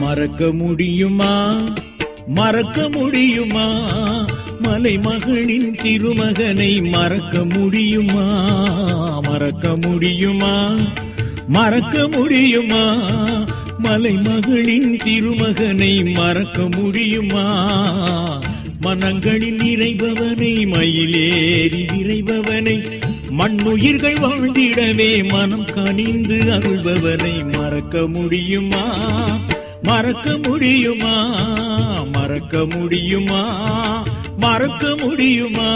மறக்க முடியுமா? மறக்க முடியுமா? மலை மகளின் திருமகனை மறக்க முடியுமா? மறக்க முடியுமா? மறக்க முடியுமா? மலை மகளின் திருமகனை மறக்க முடியுமா? மனங்களில் நிறைபவனை மயிலேறி விரைபவனை மண்ணுயிர்கள் வாழ்ந்திடவே மனம் கனிந்து அருள்பவனை மறக்க முடியுமா? மறக்க முடியுமா? மறக்க முடியுமா? மறக்க முடியுமா?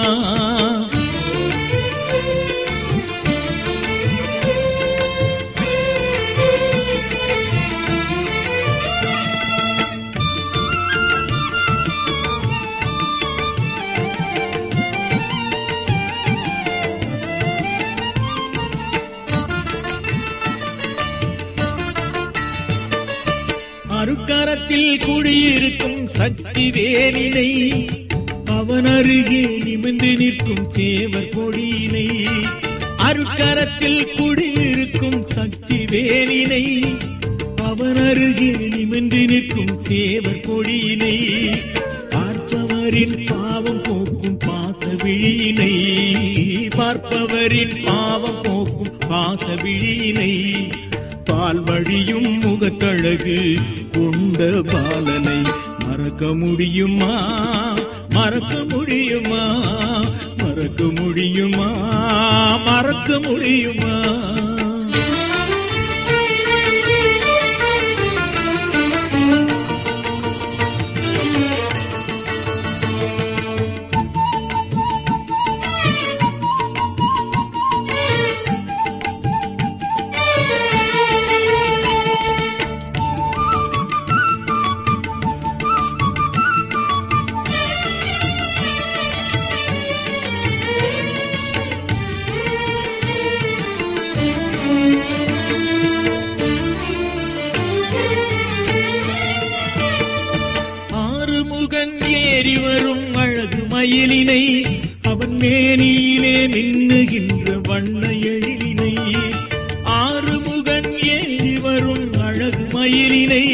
மறுக்கரத்தில் குடியிருக்கும் சக்தி வேலினை அவன் அருகே நிமிந்து நிற்கும் சேவர் கொடியினை அருக்கரத்தில் குடியிருக்கும் சக்தி வேலினை அவன் அருகே நிமிந்து நிற்கும் சேவர் கொடியினை பார்ப்பவரின் பாவம் போக்கும் பாச விழியினை. பார்ப்பவரின் பாவம் போக்கும் பாச விழியினை பால் வழியும் முகத்தழகு கொண்ட பாலனை மறக்க முடியுமா? மறக்க முடியுமா? மறக்க முடியுமா? மறக்க முடியுமா? ஆறுமுகன் ஏறி வரும் அழகு மயிலினை அவன் மேனியிலே மின்னுகின்ற வண்ண எழிலினை. ஆறுமுகன் ஏறி வரும் அழகு மயிலினை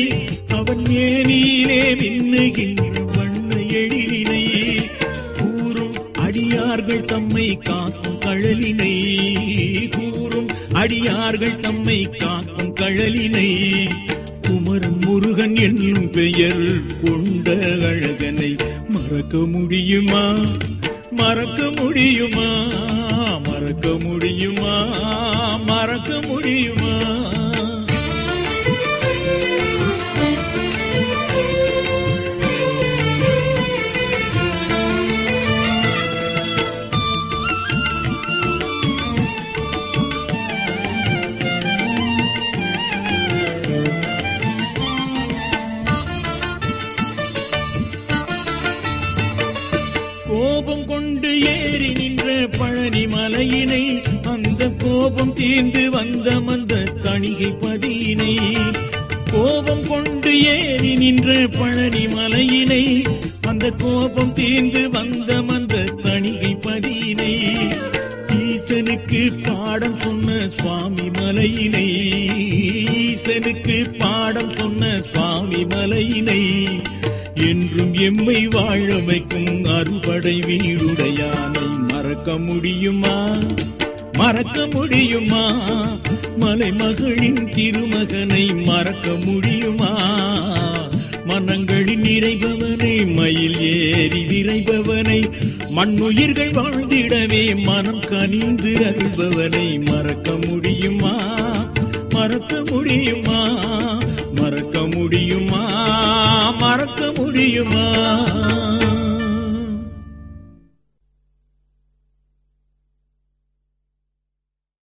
அவன் மேனியிலே மின்னுகின்ற வண்ண எழிலினை. கூறும் அடியார்கள் தம்மை காக்கும் கழலினை கூறும் அடியார்கள் தம்மை காக்கும் கழலினை. குமரன் என்னும் பெயர் கொண்ட அழகனை மறக்க முடியுமா? மறக்க முடியுமா? மறக்க முடியுமா? மறக்க முடியுமா? கோபம் கொண்டு ஏறி நின்ற பழனி மலையினை அந்த கோபம் தீர்ந்து வந்த மந்த தணிகை பதியினை கோபம் கொண்டு ஏறி நின்ற பழனி மலையினை அந்த கோபம் தீர்ந்து வந்த மந்த தணிகை பதியினை ஈசனுக்கு பாடம் சொன்ன சுவாமி மலையினை ஈசனுக்கு பாடம் சொன்ன சுவாமி மலையினை எம்மை வாழ வைக்கும் அறுபடை வீடுடையானை மறக்க முடியுமா? மறக்க முடியுமா? மலைமகளின் திருமகனை மறக்க முடியுமா? மனங்களின் நிறைபவனை மயில் ஏறி விரைபவனை மண்ணுயிர்கள் வாழ்ந்திடவே மனம் கனிந்து அருள்பவனை மறக்க முடியுமா? மறக்க முடியுமா? மறக்க முடியுமா? மறக்க முடியுமா